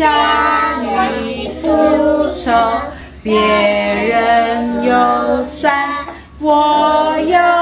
下雨不愁别人有伞我有